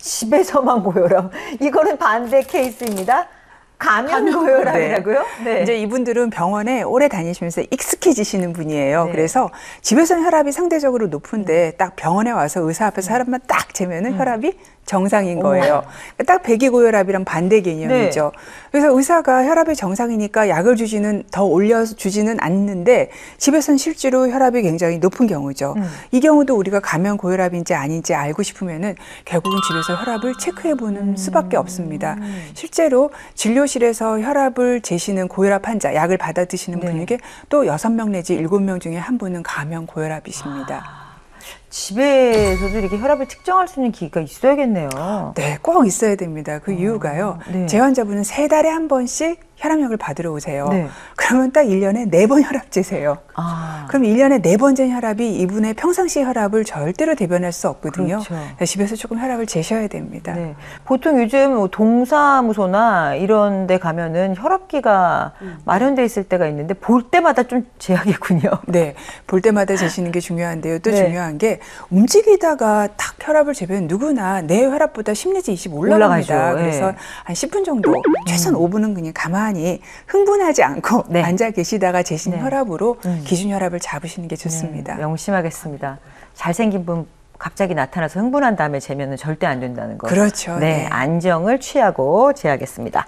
집에서만 고혈압. 이거는 반대 케이스입니다. 가면 고혈압이라고요? 네. 이제 이분들은 병원에 오래 다니시면서 익숙해지시는 분이에요. 네. 그래서 집에서는 혈압이 상대적으로 높은데 딱 병원에 와서 의사 앞에서 혈압만 딱 재면은 혈압이 정상인 거예요. 그러니까 딱 배기고혈압이랑 반대 개념이죠. 그래서 의사가 혈압이 정상이니까 약을 주지는 더 올려 주지는 않는데 집에서는 실제로 혈압이 굉장히 높은 경우죠. 이 경우도 우리가 가면 고혈압인지 아닌지 알고 싶으면은 결국은 집에서 혈압을 체크해 보는 수밖에 없습니다. 실제로 진료 실에서 혈압을 재시는 고혈압 환자, 약을 받아 드시는 네. 분에게 또 여섯 명 내지 일곱 명 중에 한 분은 가면 고혈압이십니다. 집에서도 이렇게 혈압을 측정할 수 있는 기기가 있어야겠네요. 네, 꼭 있어야 됩니다. 그 이유가요. 네. 제 환자분은 세 달에 한 번씩 혈압약을 받으러 오세요. 네. 그러면 딱 일년에 네 번 혈압 재세요. 아. 그럼 일년에 네 번 잰 혈압이 이분의 평상시 혈압을 절대로 대변할 수 없거든요. 그렇죠. 집에서 조금 혈압을 재셔야 됩니다. 네. 보통 요즘 뭐 동사무소나 이런 데 가면은 혈압기가 마련돼 있을 때가 있는데 볼 때마다 좀 제약이군요. 네, 볼 때마다 재시는 게 중요한데요. 또 네. 중요한 게 움직이다가 탁 혈압을 재면 누구나 내 혈압보다 10 내지 20 올라갑니다. 올라가죠. 예. 그래서 한 10분 정도, 최소한 5분은 그냥 가만히 흥분하지 않고 네. 앉아 계시다가 재신 네. 혈압으로 음. 기준 혈압 을 잡으시는 게 좋습니다. 네, 명심하겠습니다. 잘생긴 분 갑자기 나타나서 흥분한 다음에 재면은 절대 안 된다는 거. 그렇죠. 네, 네. 안정을 취하고 재야겠습니다.